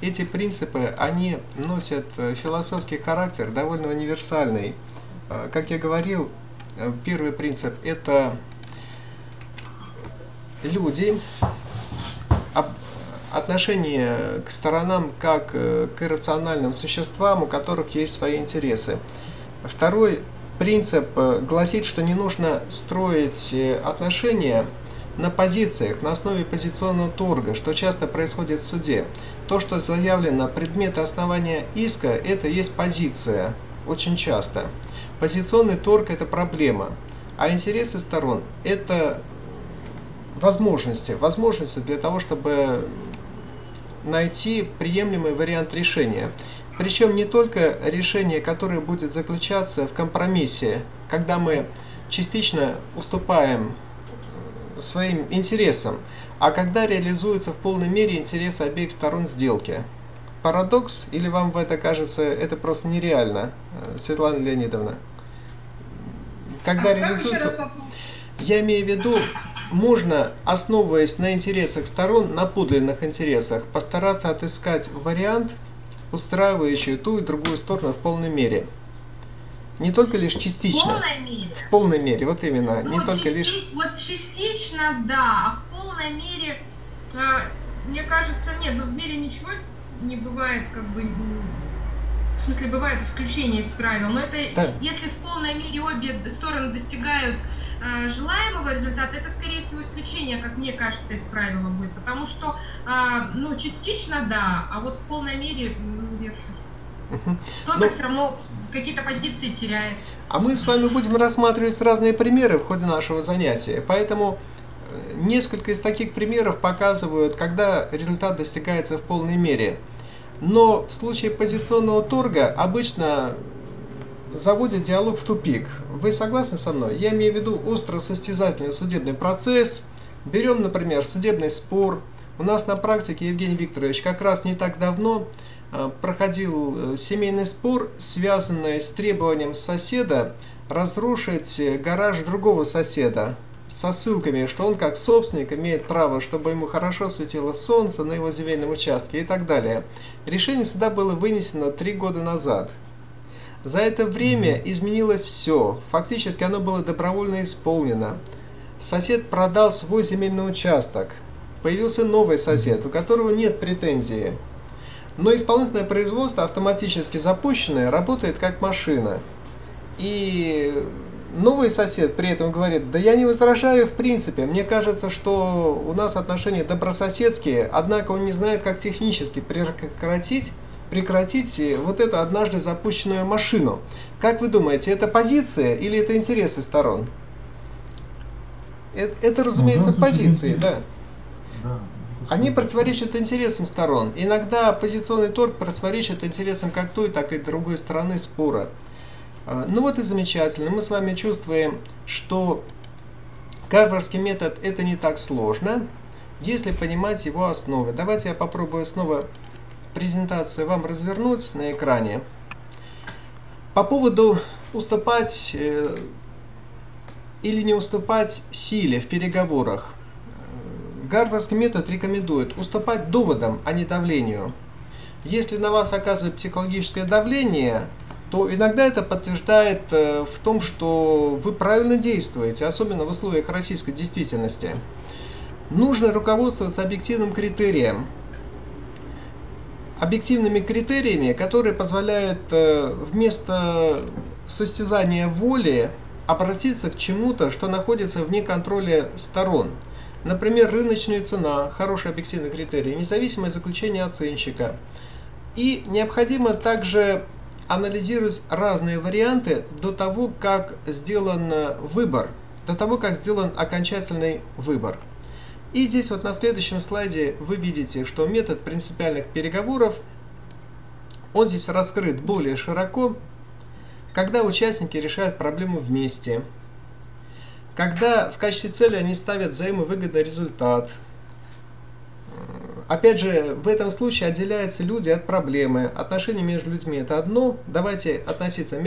эти принципы, они носят э, философский характер, довольно универсальный. Э, как я говорил, э, первый принцип – это люди, отношение к сторонам как к иррациональным существам, у которых есть свои интересы. Второй принцип гласит, что не нужно строить отношения на позициях, на основе позиционного торга, что часто происходит в суде. То, что заявлено предметы основания иска, это есть позиция, очень часто. Позиционный торг – это проблема, а интересы сторон – это возможности, возможности для того, чтобы найти приемлемый вариант решения. Причем не только решение, которое будет заключаться в компромиссе, когда мы частично уступаем своим интересам, а когда реализуются в полной мере интересы обеих сторон сделки. Парадокс или вам в это кажется, это просто нереально, э, Светлана Леонидовна? Когда а реализуется... Я имею в виду, можно, основываясь на интересах сторон, на подлинных интересах, постараться отыскать вариант, устраивающий ту и другую сторону в полной мере. Не только лишь частично. В полной мере. В полной мере, вот именно. Ну, не только лишь. Вот частично, да, а в полной мере, э, мне кажется, нет, ну в мире ничего не бывает, как бы. В смысле, бывают исключения из правил, но это да. если в полной мере обе стороны достигают э, желаемого результата, это, скорее всего, исключение, как мне кажется, из правила будет. Потому что, э, ну, частично да, а вот в полной мере, ну, редкость. Угу. Кто-то Но... все равно какие-то позиции теряет. А мы с вами будем рассматривать разные примеры в ходе нашего занятия. Поэтому э, несколько из таких примеров показывают, когда результат достигается в полной мере. Но в случае позиционного торга обычно заводит диалог в тупик. Вы согласны со мной? Я имею в виду остро-состязательный судебный процесс. Берем, например, судебный спор. У нас на практике Евгений Викторович как раз не так давно проходил э, семейный спор, связанный с требованием соседа разрушить гараж другого соседа со ссылками, что он как собственник имеет право, чтобы ему хорошо светило солнце на его земельном участке и так далее. Решение суда было вынесено три года назад. За это время изменилось все, фактически оно было добровольно исполнено. Сосед продал свой земельный участок. Появился новый сосед, у которого нет претензий. Но исполнительное производство, автоматически запущенное, работает как машина. И новый сосед при этом говорит, да я не возражаю в принципе, мне кажется, что у нас отношения добрососедские, однако он не знает, как технически прекратить прекратить вот эту однажды запущенную машину. Как вы думаете, это позиция или это интересы сторон? Это, это разумеется, ну, позиции, да. да. Они противоречат интересам сторон. Иногда позиционный торг противоречит интересам как той, так и другой стороны спора. А, ну вот и замечательно. Мы с вами чувствуем, что карварский метод это не так сложно, если понимать его основы. Давайте я попробую снова презентацию вам развернуть на экране. По поводу уступать э, или не уступать силе в переговорах. Гарвардский метод рекомендует уступать доводам, а не давлению. Если на вас оказывает психологическое давление, то иногда это подтверждает э, в том, что вы правильно действуете, особенно в условиях российской действительности. Нужно руководствоваться объективным критерием. Объективными критериями, которые позволяют э, вместо состязания воли обратиться к чему-то, что находится вне контроля сторон – Например, рыночная цена, хороший объективный критерий, независимое заключение оценщика. И необходимо также анализировать разные варианты до того, как сделан выбор, до того, как сделан окончательный выбор. И здесь вот на следующем слайде вы видите, что метод принципиальных переговоров, он здесь раскрыт более широко, когда участники решают проблему вместе – когда в качестве цели они ставят взаимовыгодный результат. Опять же, в этом случае отделяются люди от проблемы. Отношения между людьми это одно. Давайте относиться